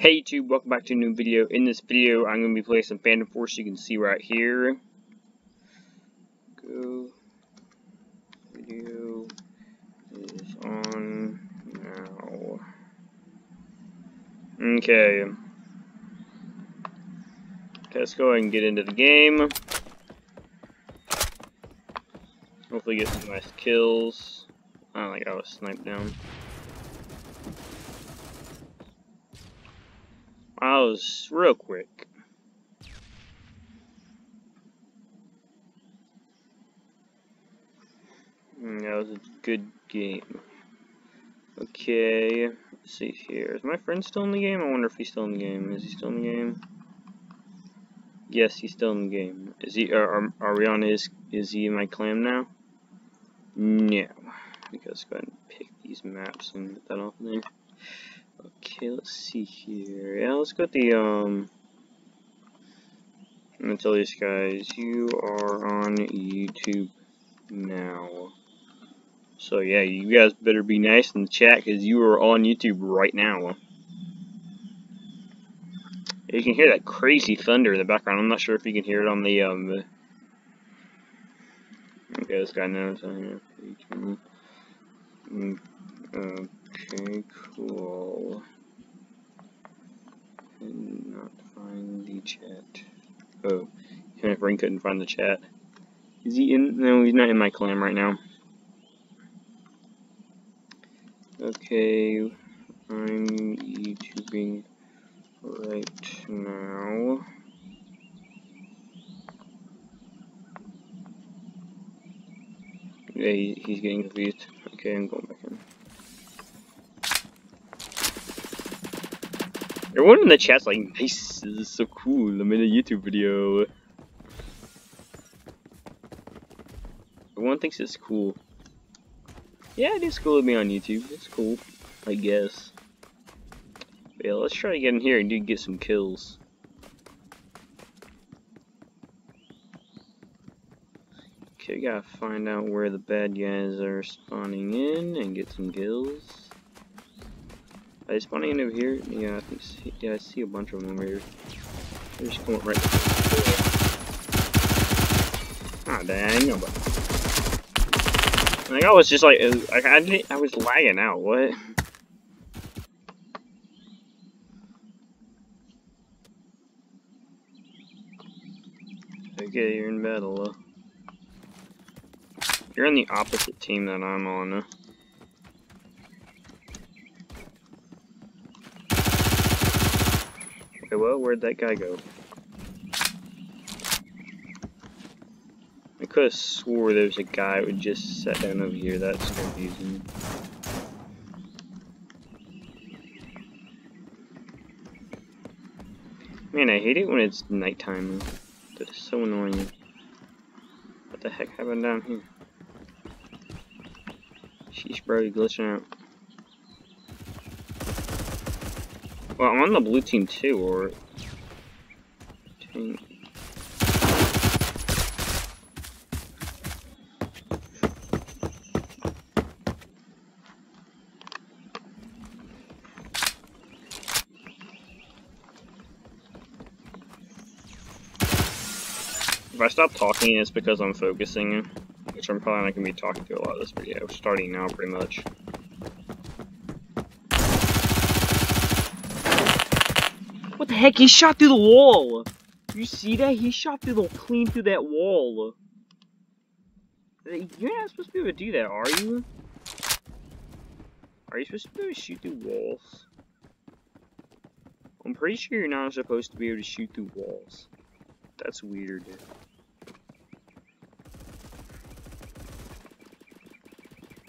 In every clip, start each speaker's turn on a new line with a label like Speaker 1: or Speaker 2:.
Speaker 1: Hey YouTube, welcome back to a new video. In this video, I'm going to be playing some Phantom Force. You can see right here. Go. Video is on now. Okay. Let's go ahead and get into the game. Hopefully get some nice kills. I don't think I was sniped down. I was real quick. Mm, that was a good game. Okay, let's see here. Is my friend still in the game? I wonder if he's still in the game. Is he still in the game? Yes, he's still in the game. Is he? Are, are we on his? Is he in my clan now? No. Because go ahead and pick these maps and get that off there. Okay, let's see here. Yeah, let's go the, um... I'm gonna tell these guys, you are on YouTube now. So yeah, you guys better be nice in the chat, because you are on YouTube right now. You can hear that crazy thunder in the background. I'm not sure if you can hear it on the, um... Okay, this guy knows. Okay, cool. Not find the chat. Oh, friend couldn't find the chat. Is he in? No, he's not in my clan right now. Okay, I'm YouTubing right now. Yeah, he, he's getting confused. Okay, I'm going back in. Everyone in the chat's like, nice, this is so cool, I'm in a YouTube video. Everyone thinks it's cool. Yeah, it is cool to be on YouTube, it's cool, I guess. But yeah, let's try to get in here and do get some kills. Okay, gotta find out where the bad guys are spawning in and get some kills. Are they spawning in over here? Yeah, I think. Yeah, I see a bunch of them over here. They're just coming right. Ah, dang! No, but like I was just like, like I didn't, I was lagging out. What? Okay, you're in battle. Uh. You're on the opposite team that I'm on. Uh. Okay, well, where'd that guy go? I could have swore there was a guy who just sat down over here. That's confusing. Man, I hate it when it's nighttime. That is so annoying. What the heck happened down here? Sheesh, bro, you glitching out. Well, I'm on the blue team too, or... If I stop talking, it's because I'm focusing, which I'm probably not going to be talking to a lot of this video, starting now pretty much. The heck? He shot through the wall! You see that? He shot through the clean through that wall. You're not supposed to be able to do that, are you? Are you supposed to be able to shoot through walls? I'm pretty sure you're not supposed to be able to shoot through walls. That's weird.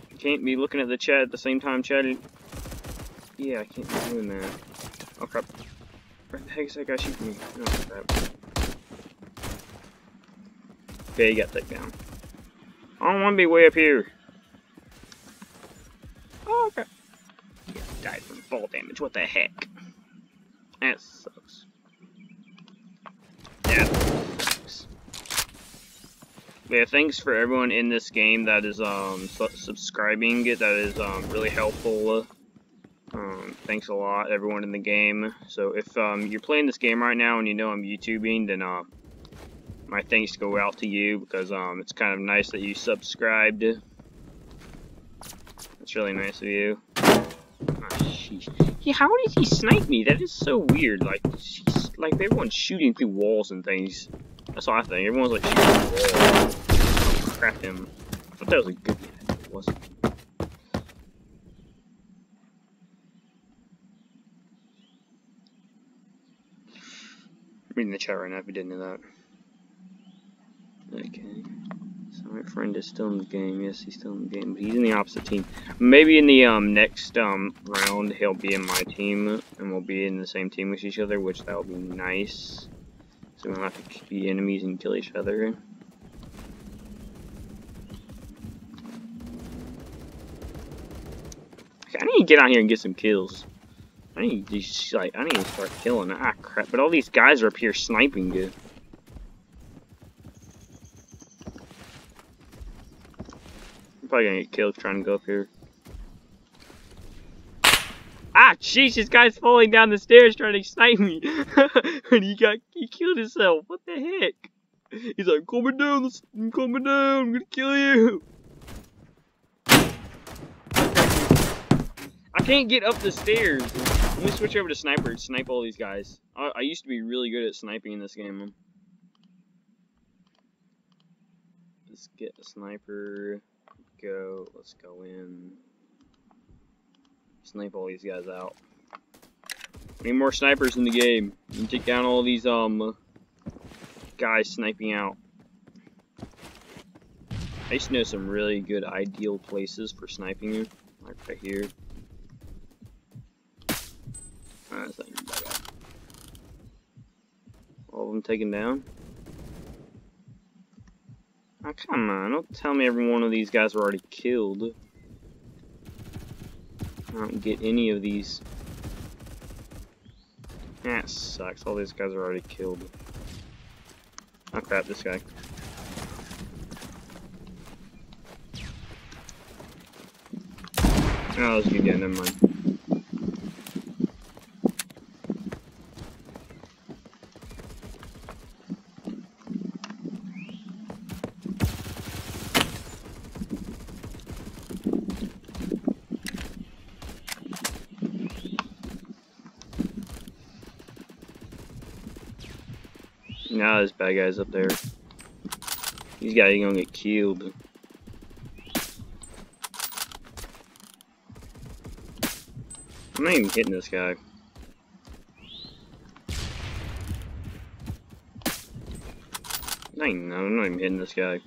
Speaker 1: You can't be looking at the chat at the same time chatting. Yeah, I can't be doing that. Oh crap. Where the heck is that guy shooting me? Oh, crap. Okay, you got that down. I don't want to be way up here. Oh, okay. Yeah, died from fall damage. What the heck? That sucks. Yeah, sucks. Yeah, thanks for everyone in this game that is um su subscribing. That is um really helpful. Um, thanks a lot, everyone in the game. So if um, you're playing this game right now and you know I'm YouTubing, then uh, my thanks go out to you because um, it's kind of nice that you subscribed. That's really nice of you. Oh, how did he snipe me? That is so weird. Like, like everyone's shooting through walls and things. That's all I think. Everyone's like shooting through walls. Oh, crap him. I thought that was a good guy. It wasn't. Reading the chat right now if you didn't know that. Okay. So my friend is still in the game. Yes, he's still in the game, but he's in the opposite team. Maybe in the um next um round he'll be in my team and we'll be in the same team with each other, which that'll be nice. So we don't have to be enemies and kill each other. I need to get out here and get some kills. I need to like I need to start killing. Ah crap! But all these guys are up here sniping good. I'm probably gonna get killed trying to go up here. Ah, jeez, this guy's falling down the stairs trying to snipe me. and he got, he killed himself. What the heck? He's like, coming down, I'm coming down, I'm gonna kill you. I can't get up the stairs. Let me switch over to sniper and snipe all these guys. I, I used to be really good at sniping in this game. Let's get a sniper. Go. Let's go in. Snipe all these guys out. Need more snipers in the game. Can take down all these um guys sniping out. I used to know some really good ideal places for sniping you, like right here. Them taken down? Oh, come on. Don't tell me every one of these guys are already killed. I don't get any of these. That sucks. All these guys are already killed. Oh crap, this guy. Oh, this good guy, never mind. Now this bad guy's up there. These guys gonna get killed. I'm not even hitting this guy. I ain't, I'm not even hitting this guy.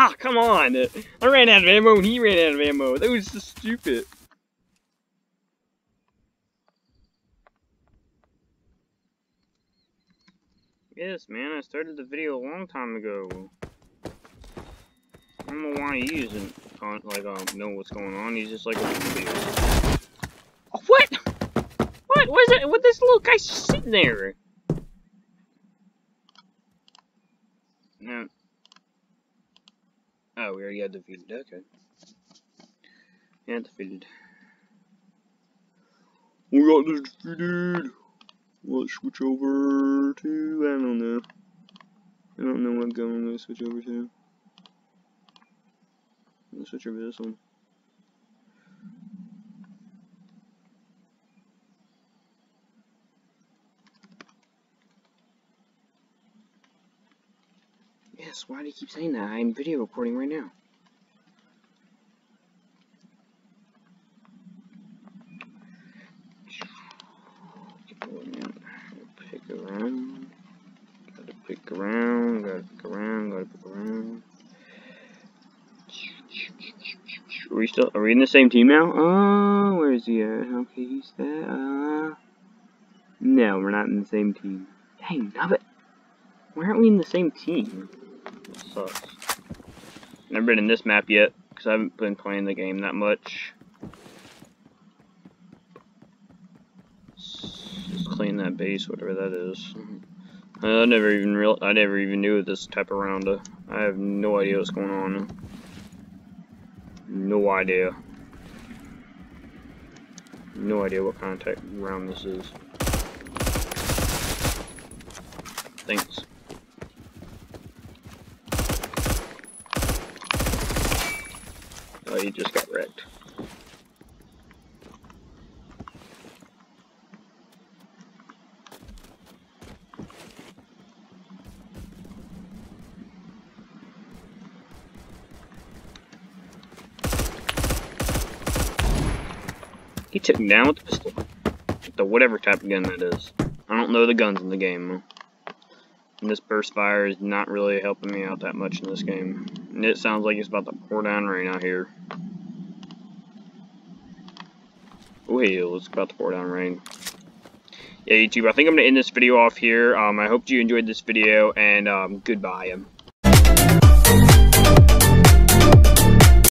Speaker 1: Ah, come on! I ran out of ammo and he ran out of ammo. That was just stupid. Yes, man, I started the video a long time ago. I don't know why he isn't like um know what's going on. He's just like. Oh, what? What? What is it? What this little guy sitting there? No. Oh, we already got defeated. Okay. Yeah, defeated. We got defeated. Let's switch over to, I don't know. I don't know what gun I'm to switch over to. Let's switch over to this one. Yes, why do you keep saying that? I'm video recording right now. Pick around. Gotta pick around, gotta pick around, gotta pick around. Are we still, are we in the same team now? Oh, where is he at? Okay, he's there. Uh, no, we're not in the same team. Dang, nabbit. Why aren't we in the same team? That sucks. Never been in this map yet, because I haven't been playing the game that much. Just clean that base, whatever that is. Mm-hmm. I never even real I never even knew this type of round. I have no idea what's going on. No idea. No idea what kind of type round this is. Thanks. He just got wrecked. He took me down with the pistol. The whatever type of gun that is. I don't know the guns in the game. And this burst fire is not really helping me out that much in this game. And it sounds like it's about to pour down rain out here. Oh, hey, it's about to pour down rain. Yeah, YouTube, I think I'm going to end this video off here. Um, I hope you enjoyed this video, and um, goodbye.